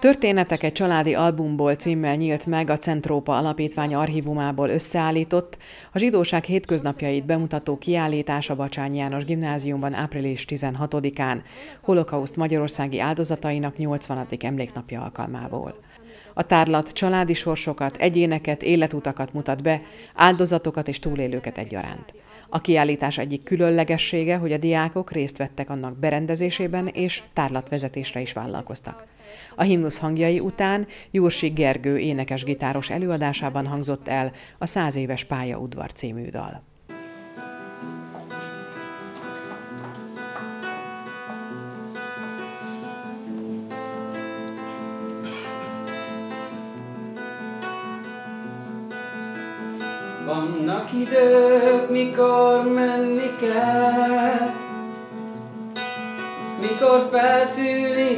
Történetek egy családi albumból címmel nyílt meg a Centrópa Alapítvány archívumából összeállított, a zsidóság hétköznapjait bemutató kiállítás a Bacsányi János Gimnáziumban április 16-án, holokauszt magyarországi áldozatainak 80. emléknapja alkalmából. A tárlat családi sorsokat, egyéneket, életutakat mutat be, áldozatokat és túlélőket egyaránt. A kiállítás egyik különlegessége, hogy a diákok részt vettek annak berendezésében és tárlatvezetésre is vállalkoztak. A himnusz hangjai után Jursi Gergő énekes-gitáros előadásában hangzott el a Száz éves pályaudvar című dal. Vannak idők, mikor menni kell, mikor feltűnik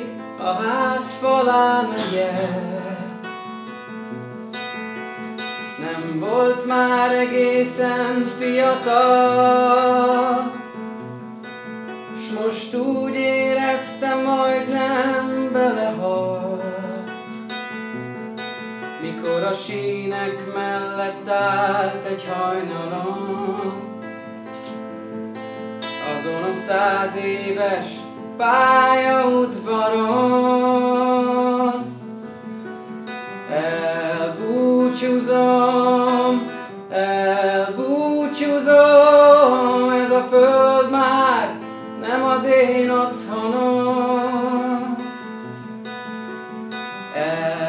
a ház falán jel. Nem volt már egészen fiatal, s most úgy éreztem, majdnem belehal. Mikor a sínek mellett állt egy hajnalon, azon a száz éves pályaudvaron elbúcsúzom, elbúcsúzom, ez a föld már nem az én otthonom.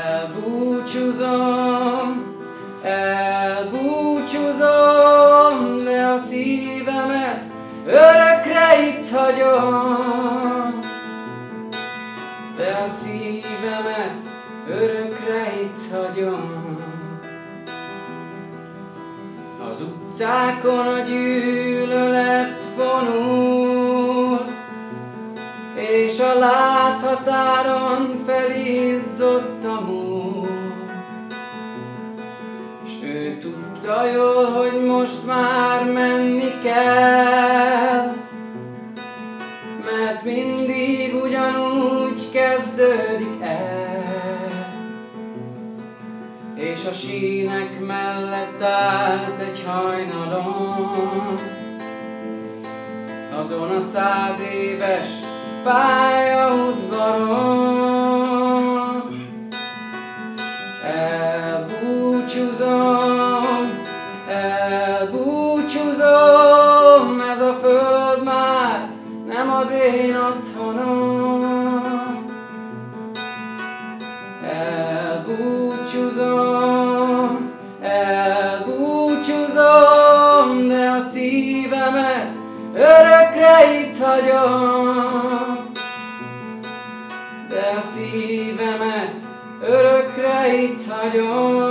Elbúcsúzom, elbúcsúzom, de a szívemet örökre itt hagyom. Az utcákon a gyűlölet vonul, és a láthatáron felizzott a. És ő tudta jól, hogy most már menni kell, És a sínek mellett állt egy hajnalon, azon a száz éves pályaudvaron. Elbúcsúzom, hagyom. De a szívemet örökre itt hagyom.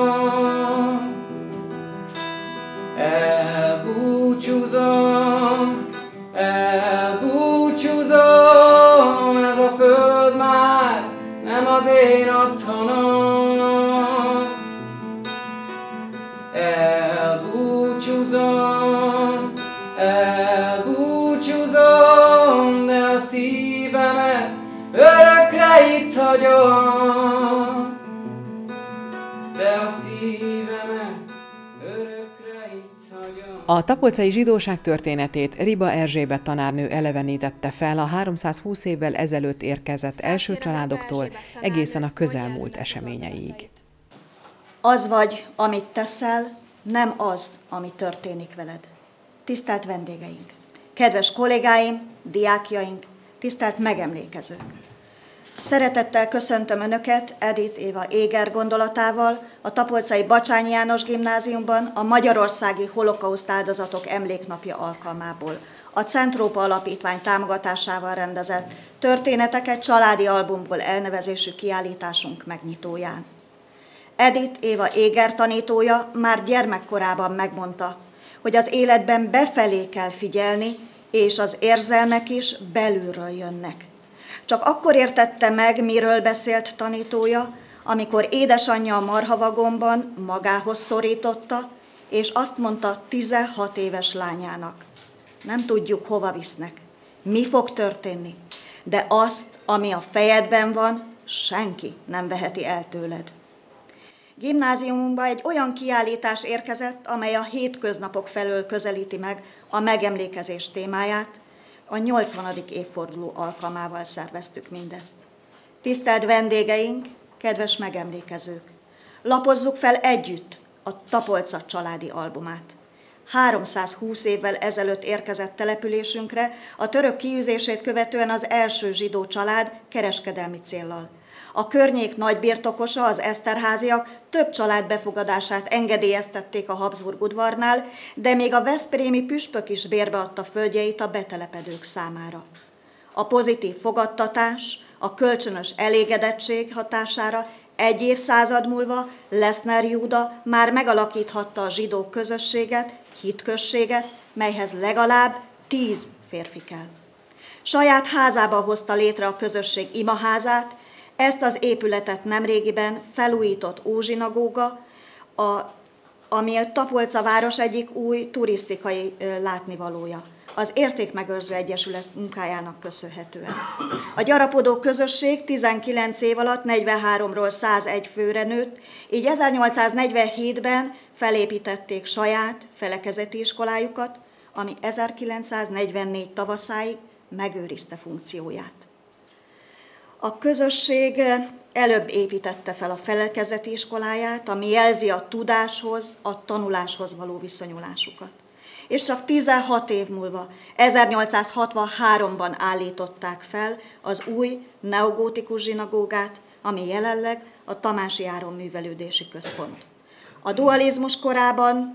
De a szívemet örökre itt hagyom. A tapolcai zsidóság történetét Riba Erzsébet tanárnő elevenítette fel a 320 évvel ezelőtt érkezett első családoktól egészen a közelmúlt eseményeiig. Az vagy, amit teszel, nem az, ami történik veled. Tisztelt vendégeink, kedves kollégáim, diákjaink, tisztelt megemlékezők! Szeretettel köszöntöm Önöket Edith Éva Éger gondolatával a Tapolcai Bacsányi János Gimnáziumban a Magyarországi Holokauszt Áldozatok Emléknapja alkalmából a Centrópa Alapítvány támogatásával rendezett Történeteket családi albumból elnevezésű kiállításunk megnyitóján. Edith Éva Éger tanítója már gyermekkorában megmondta, hogy az életben befelé kell figyelni, és az érzelmek is belülről jönnek. Csak akkor értette meg, miről beszélt tanítója, amikor édesanyja a marhavagomban magához szorította, és azt mondta 16 éves lányának. Nem tudjuk, hova visznek, mi fog történni, de azt, ami a fejedben van, senki nem veheti el tőled. Gimnáziumunkba egy olyan kiállítás érkezett, amely a hétköznapok felől közelíti meg a megemlékezés témáját, a 80. évforduló alkalmával szerveztük mindezt. Tisztelt vendégeink, kedves megemlékezők! Lapozzuk fel együtt a Tapolca családi albumát. 320 évvel ezelőtt érkezett településünkre, a török kiűzését követően az első zsidó család kereskedelmi céllal. A környék nagy birtokosa, az Eszterháziak több család befogadását engedélyeztették a Habsburg udvarnál, de még a Veszprémi püspök is bérbeadta földjeit a betelepedők számára. A pozitív fogadtatás, a kölcsönös elégedettség hatására egy évszázad múlva Leszner Júda már megalakíthatta a zsidó közösséget, hitközséget, melyhez legalább tíz férfi kell. Saját házába hozta létre a közösség imaházát, ezt az épületet nemrégiben felújított ózsinagóga, a, ami a Tapolca város egyik új turisztikai látnivalója az Értékmegőrző Egyesület munkájának köszönhetően. A gyarapodó közösség 19 év alatt 43-ról 101 főre nőtt, így 1847-ben felépítették saját felekezeti iskolájukat, ami 1944 tavaszáig megőrizte funkcióját. A közösség előbb építette fel a felekezeti iskoláját, ami jelzi a tudáshoz, a tanuláshoz való viszonyulásukat és csak 16 év múlva, 1863-ban állították fel az új neogótikus zsinagógát, ami jelenleg a Tamási Áron Művelődési Központ. A dualizmus korában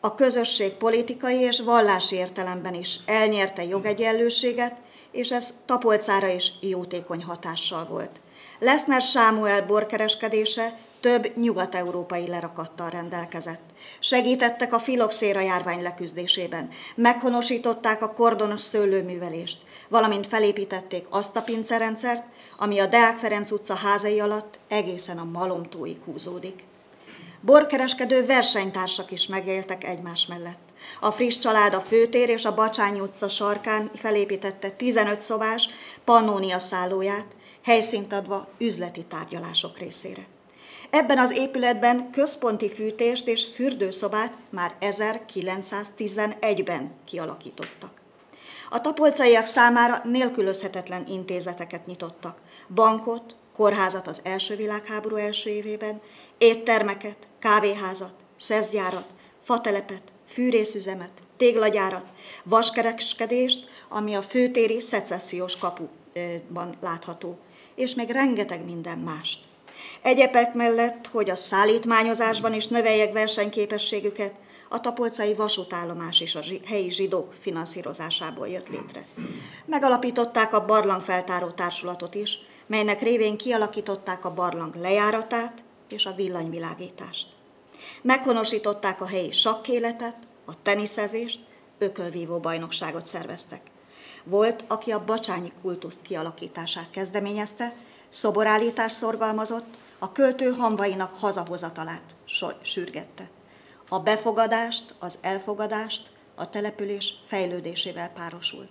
a közösség politikai és vallási értelemben is elnyerte jogegyenlőséget, és ez Tapolcára is jótékony hatással volt. Leszner Sámuel borkereskedése több nyugat-európai lerakattal rendelkezett. Segítettek a filoxéra járvány leküzdésében, meghonosították a kordonos szőlőművelést, valamint felépítették azt a pincerendszert, ami a Deák Ferenc utca házai alatt egészen a Malomtóig húzódik. Borkereskedő versenytársak is megéltek egymás mellett. A friss család a főtér és a Bacsány utca sarkán felépítette 15 szobás Pannónia szállóját, helyszínt adva üzleti tárgyalások részére. Ebben az épületben központi fűtést és fürdőszobát már 1911-ben kialakítottak. A tapolcaiak számára nélkülözhetetlen intézeteket nyitottak. Bankot, kórházat az első világháború első évében, éttermeket, kávéházat, szezgyárat, fatelepet, fűrészüzemet, téglagyárat, vaskereskedést, ami a főtéri szecessziós kapuban látható, és még rengeteg minden mást. Egyebek mellett, hogy a szállítmányozásban is növeljek versenyképességüket, a tapolcai vasútállomás is a helyi zsidók finanszírozásából jött létre. Megalapították a barlangfeltáró társulatot is, melynek révén kialakították a barlang lejáratát és a villanyvilágítást. Meghonosították a helyi sakkéletet, a teniszezést, ökölvívó bajnokságot szerveztek. Volt, aki a bacsányi kultuszt kialakítását kezdeményezte, szoborállítás szorgalmazott, a költő hamvainak hazahozatalát sürgette. A befogadást, az elfogadást a település fejlődésével párosult.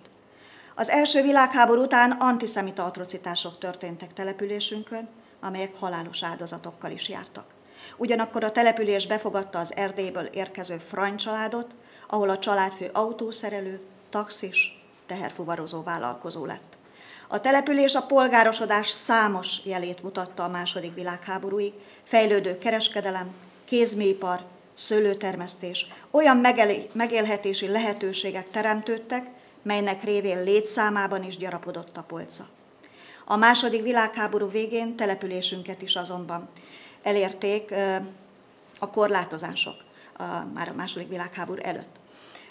Az első világháború után antiszemita atrocitások történtek településünkön, amelyek halálos áldozatokkal is jártak. Ugyanakkor a település befogadta az Erdélyből érkező Frany családot, ahol a családfő autószerelő, taxis, teherfuvarozó vállalkozó lett. A település a polgárosodás számos jelét mutatta a második világháborúig, fejlődő kereskedelem, kézműipar, szőlőtermesztés, olyan megélhetési lehetőségek teremtődtek, melynek révén létszámában is gyarapodott a polca. A második világháború végén településünket is azonban elérték a korlátozások, már a második világháború előtt.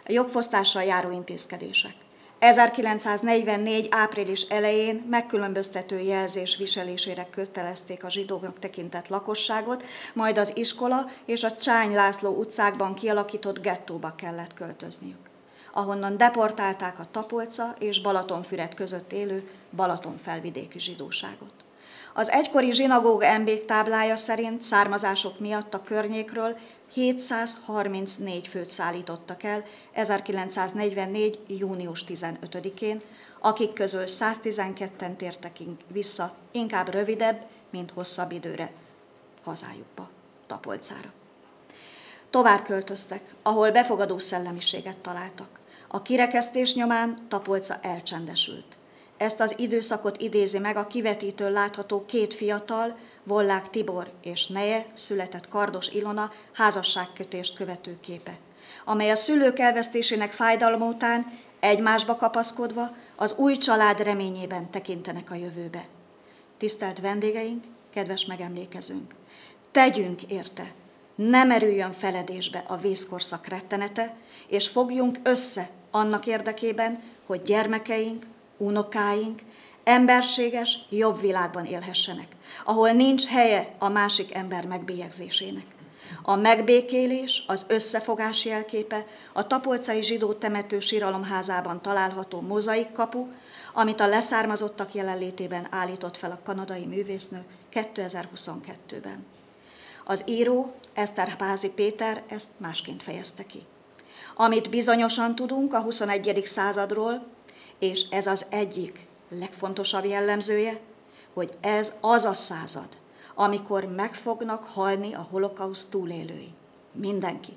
A jogfosztással járó intézkedések. 1944. április elején megkülönböztető jelzés viselésére kötelezték a zsidóknak tekintett lakosságot, majd az iskola és a Csány László utcákban kialakított gettóba kellett költözniük ahonnan deportálták a Tapolca és Balatonfüred között élő Balatonfelvidéki zsidóságot. Az egykori zsinagóg emléktáblája szerint származások miatt a környékről 734 főt szállítottak el 1944. június 15-én, akik közül 112-en tértek vissza, inkább rövidebb, mint hosszabb időre hazájukba, Tapolcára. Tovább költöztek, ahol befogadó szellemiséget találtak. A kirekesztés nyomán Tapolca elcsendesült. Ezt az időszakot idézi meg a kivetítő látható két fiatal, Vollák Tibor és neje, született Kardos Ilona házasságkötést követő képe, amely a szülők elvesztésének fájdalma után egymásba kapaszkodva az új család reményében tekintenek a jövőbe. Tisztelt vendégeink, kedves megemlékezünk, tegyünk érte, ne merüljön feledésbe a vészkorszak rettenete, és fogjunk össze annak érdekében, hogy gyermekeink, unokáink emberséges, jobb világban élhessenek, ahol nincs helye a másik ember megbélyegzésének. A megbékélés, az összefogás jelképe a tapolcai zsidó temető síralomházában található mozaik kapu, amit a leszármazottak jelenlétében állított fel a kanadai művésznő 2022-ben. Az író Eszter Pázi Péter ezt másként fejezte ki. Amit bizonyosan tudunk a 21. századról, és ez az egyik legfontosabb jellemzője, hogy ez az a század, amikor meg fognak halni a holokauszt túlélői. Mindenki.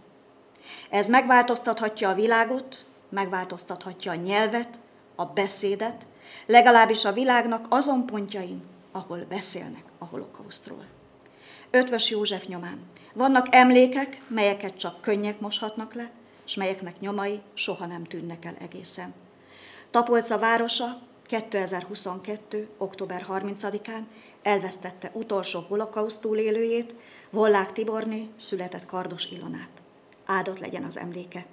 Ez megváltoztathatja a világot, megváltoztathatja a nyelvet, a beszédet, legalábbis a világnak azon pontjain, ahol beszélnek a holokausztról. Ötvös József nyomán. Vannak emlékek, melyeket csak könnyek moshatnak le, és melyeknek nyomai soha nem tűnnek el egészen. Tapolca városa 2022. október 30-án elvesztette utolsó holokauszt túlélőjét, Vollák Tiborné született Kardos Ilonát. Áldott legyen az emléke.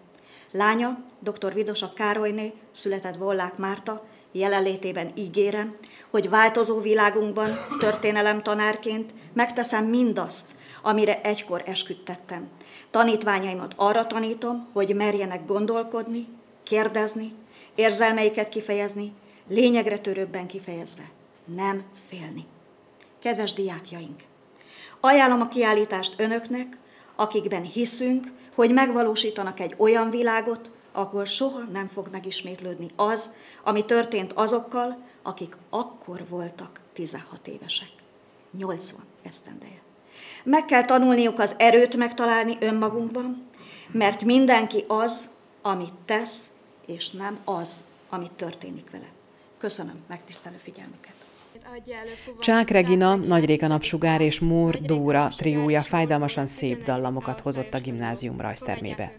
Lánya, dr. Vidosa Károlyné született Vollák Márta, jelenlétében ígérem, hogy változó világunkban történelem tanárként megteszem mindazt, amire egykor esküdtettem. Tanítványaimat arra tanítom, hogy merjenek gondolkodni, kérdezni, érzelmeiket kifejezni, lényegre törőbben kifejezve, nem félni. Kedves diákjaink! Ajánlom a kiállítást önöknek, akikben hiszünk, hogy megvalósítanak egy olyan világot, ahol soha nem fog megismétlődni az, ami történt azokkal, akik akkor voltak 16 évesek. 80 esztendeje. Meg kell tanulniuk az erőt megtalálni önmagunkban, mert mindenki az, amit tesz, és nem az, amit történik vele. Köszönöm megtisztelő figyelmüket. Csák Regina, Nagy Réka Napsugár és Mór Dóra triója fájdalmasan szép dallamokat hozott a gimnázium rajztermébe.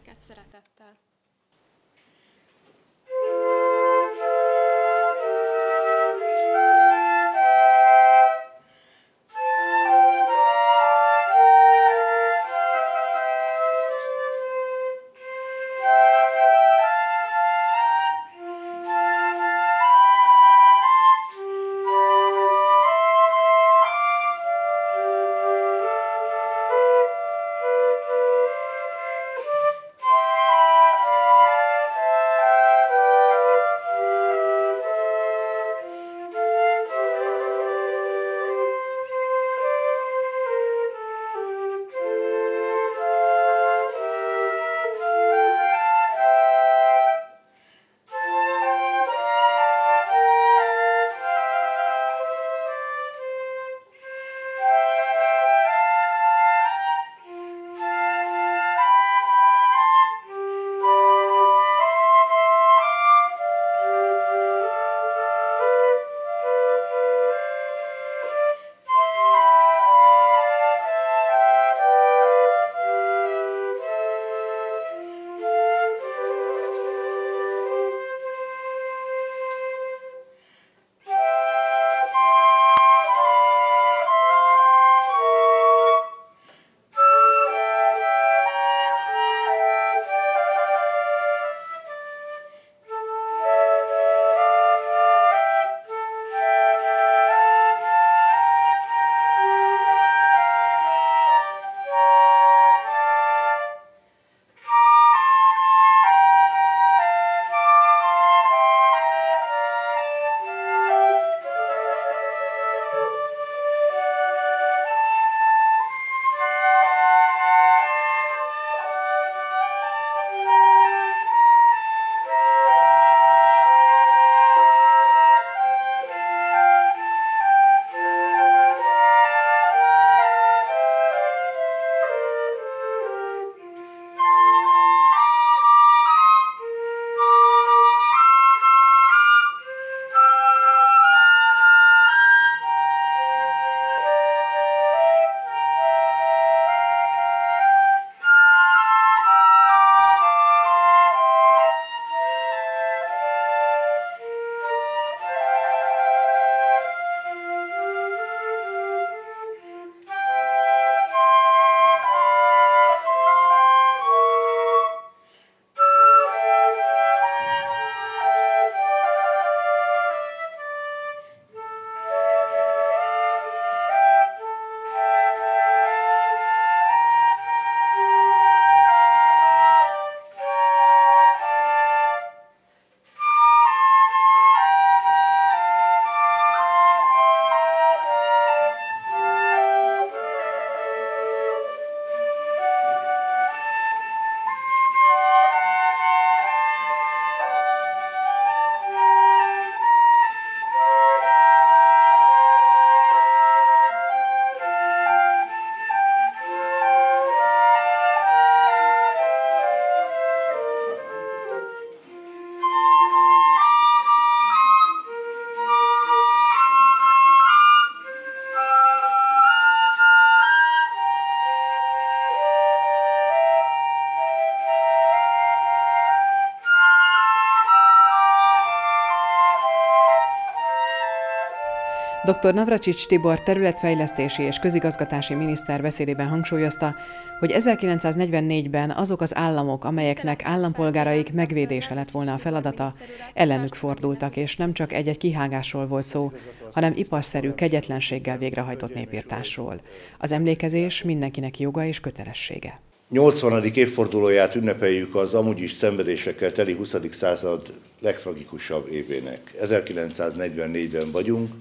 Dr. Navracsics Tibor területfejlesztési és közigazgatási miniszter beszédében hangsúlyozta, hogy 1944-ben azok az államok, amelyeknek állampolgáraik megvédése lett volna a feladata, ellenük fordultak, és nem csak egy-egy kihágásról volt szó, hanem iparszerű kegyetlenséggel végrehajtott népírtásról. Az emlékezés mindenkinek joga és kötelessége. 80. évfordulóját ünnepeljük az amúgy is szenvedésekkel teli 20. század legtragikusabb évének. 1944-ben vagyunk,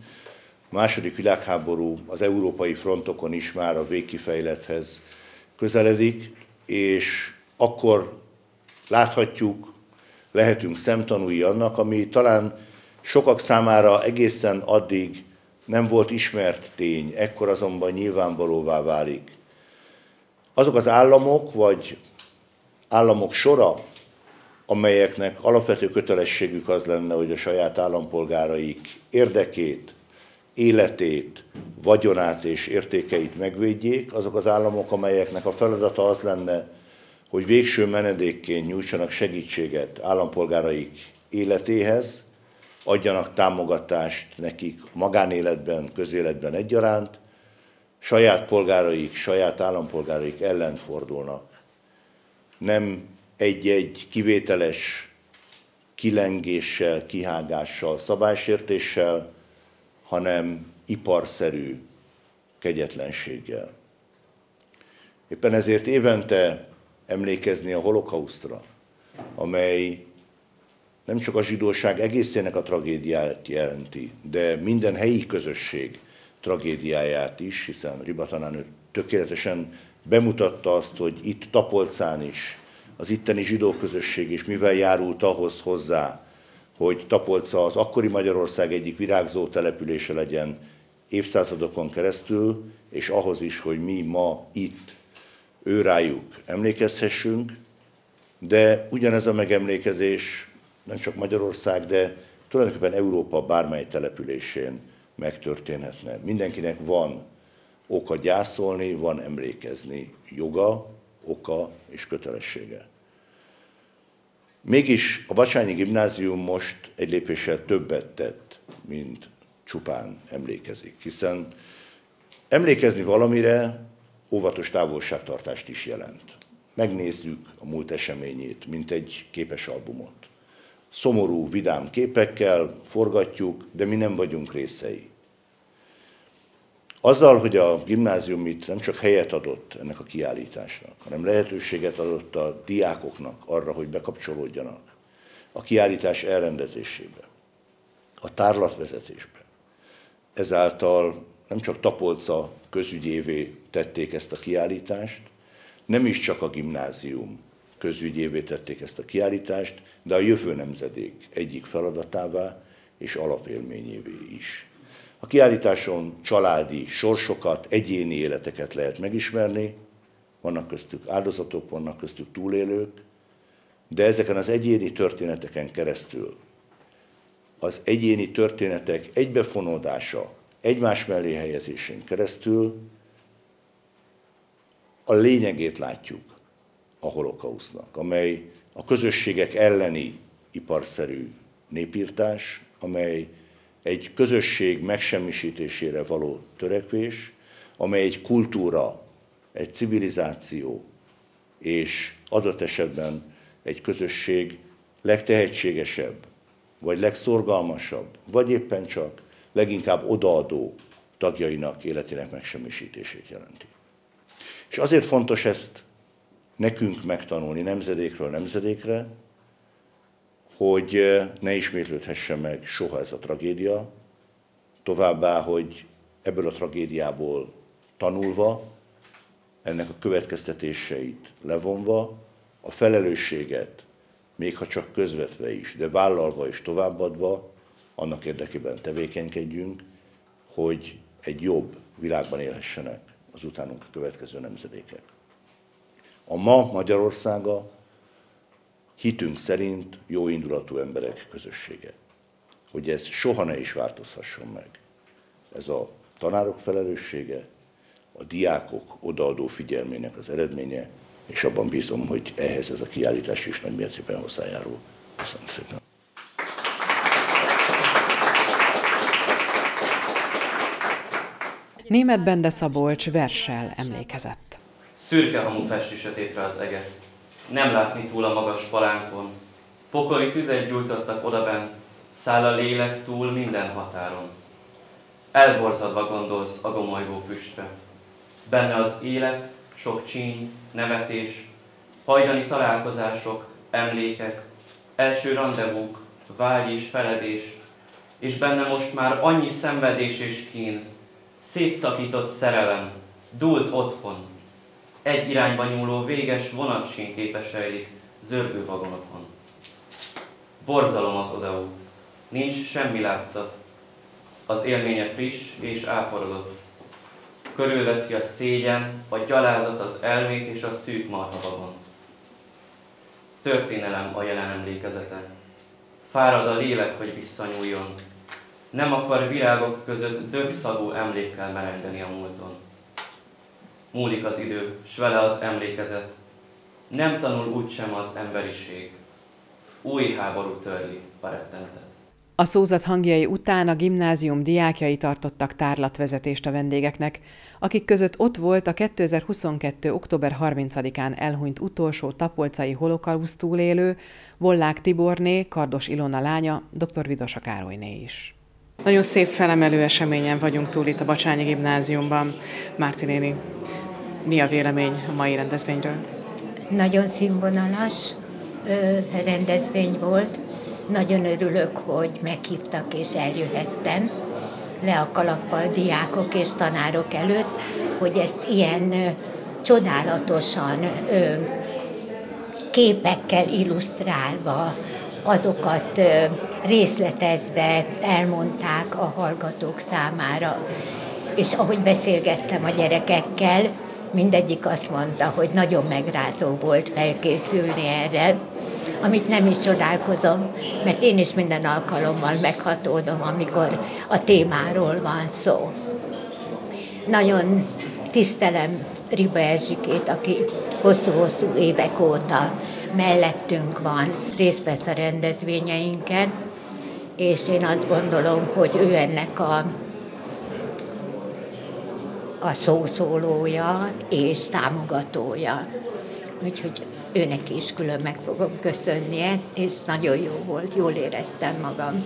a második világháború az európai frontokon is már a végkifejlethez közeledik, és akkor láthatjuk, lehetünk szemtanúi annak, ami talán sokak számára egészen addig nem volt ismert tény, ekkor azonban nyilvánvalóvá válik. Azok az államok, vagy államok sora, amelyeknek alapvető kötelességük az lenne, hogy a saját állampolgáraik érdekét, életét, vagyonát és értékeit megvédjék, azok az államok, amelyeknek a feladata az lenne, hogy végső menedékként nyújtsanak segítséget állampolgáraik életéhez, adjanak támogatást nekik magánéletben, közéletben egyaránt, saját polgáraik, saját állampolgáraik ellen fordulnak. Nem egy-egy kivételes kilengéssel, kihágással, szabálysértéssel, hanem iparszerű kegyetlenséggel. Éppen ezért évente emlékezni a holokausztra, amely nem csak a zsidóság egészének a tragédiáját jelenti, de minden helyi közösség tragédiáját is, hiszen Ribatanán tökéletesen bemutatta azt, hogy itt Tapolcán is, az itteni zsidó közösség is mivel járult ahhoz hozzá, hogy Tapolca az akkori Magyarország egyik virágzó települése legyen évszázadokon keresztül, és ahhoz is, hogy mi ma itt őrájuk emlékezhessünk, de ugyanez a megemlékezés nem csak Magyarország, de tulajdonképpen Európa bármely településén megtörténhetne. Mindenkinek van oka gyászolni, van emlékezni joga, oka és kötelessége. Mégis a Bacsányi Gimnázium most egy lépéssel többet tett, mint csupán emlékezik, hiszen emlékezni valamire óvatos távolságtartást is jelent. Megnézzük a múlt eseményét, mint egy képes albumot. Szomorú, vidám képekkel forgatjuk, de mi nem vagyunk részei. Azzal, hogy a gimnázium itt nem csak helyet adott ennek a kiállításnak, hanem lehetőséget adott a diákoknak arra, hogy bekapcsolódjanak a kiállítás elrendezésébe, a tárlatvezetésbe. Ezáltal nem csak Tapolca közügyévé tették ezt a kiállítást, nem is csak a gimnázium közügyévé tették ezt a kiállítást, de a jövő nemzedék egyik feladatává és alapélményévé is. A kiállításon családi sorsokat, egyéni életeket lehet megismerni, vannak köztük áldozatok, vannak köztük túlélők, de ezeken az egyéni történeteken keresztül az egyéni történetek egybefonódása, egymás mellé helyezésén keresztül a lényegét látjuk a holokausznak, amely a közösségek elleni iparszerű népírtás, amely egy közösség megsemmisítésére való törekvés, amely egy kultúra, egy civilizáció, és adott esetben egy közösség legtehetségesebb, vagy legszorgalmasabb, vagy éppen csak leginkább odaadó tagjainak életének megsemmisítését jelenti. És azért fontos ezt nekünk megtanulni nemzedékről nemzedékre, hogy ne ismétlődhessen meg soha ez a tragédia, továbbá, hogy ebből a tragédiából tanulva, ennek a következtetéseit levonva, a felelősséget, még ha csak közvetve is, de vállalva és továbbadva, annak érdekében tevékenykedjünk, hogy egy jobb világban élhessenek az utánunk a következő nemzedékek. A ma Magyarországa hitünk szerint jó indulatú emberek közössége. Hogy ez soha ne is változhasson meg. Ez a tanárok felelőssége, a diákok odaadó figyelmének az eredménye, és abban bízom, hogy ehhez ez a kiállítás is nagy mértékben hozzájárul. Köszönöm szépen. Német Bende Szabolcs versel emlékezett. Szürke hamu festi sötétre az eget, nem látni túl a magas palánkon. Pokoli tüzet gyújtottak odaben, száll a lélek túl minden határon. Elborzadva gondolsz a gomolygó füstre. Benne az élet, sok csíny, nevetés, hajdani találkozások, emlékek, első rendezvúk, vágy és feledés, és benne most már annyi szenvedés és kín, szétszakított szerelem, dúlt otthon, egy irányba nyúló véges vonatsín képesejlik zörgő vagonokon. Borzalom az odaút, nincs semmi látszat, az élménye friss és áporodott. Körülveszi a szégyen, a gyalázat, az elmét és a szűk marha Történelem a jelen emlékezete. Fárad a lélek, hogy visszanyúljon. Nem akar virágok között dögszagú emlékkel merengeni a múlton. Múlik az idő, s vele az emlékezet. Nem tanul úgysem az emberiség. Új háború törli a rettenetet. A szózat hangjai után a gimnázium diákjai tartottak tárlatvezetést a vendégeknek, akik között ott volt a 2022. október 30-án elhunyt utolsó tapolcai holokauszt túlélő, Vollák Tiborné, Kardos Ilona lánya, dr. Vidosa Károlyné is. Nagyon szép felemelő eseményen vagyunk túl itt a Bacsányi gimnáziumban. Márti mi a vélemény a mai rendezvényről? Nagyon színvonalas rendezvény volt, nagyon örülök, hogy meghívtak és eljöhettem le a kalappal diákok és tanárok előtt, hogy ezt ilyen csodálatosan képekkel illusztrálva, azokat részletezve elmondták a hallgatók számára. És ahogy beszélgettem a gyerekekkel, mindegyik azt mondta, hogy nagyon megrázó volt felkészülni erre, amit nem is csodálkozom, mert én is minden alkalommal meghatódom, amikor a témáról van szó. Nagyon tisztelem Riba Erzsikét, aki hosszú-hosszú évek óta mellettünk van, részt vesz a rendezvényeinken, és én azt gondolom, hogy ő ennek a a szószólója és támogatója. Úgyhogy őnek is külön meg fogom köszönni ezt, és nagyon jó volt, jól éreztem magam.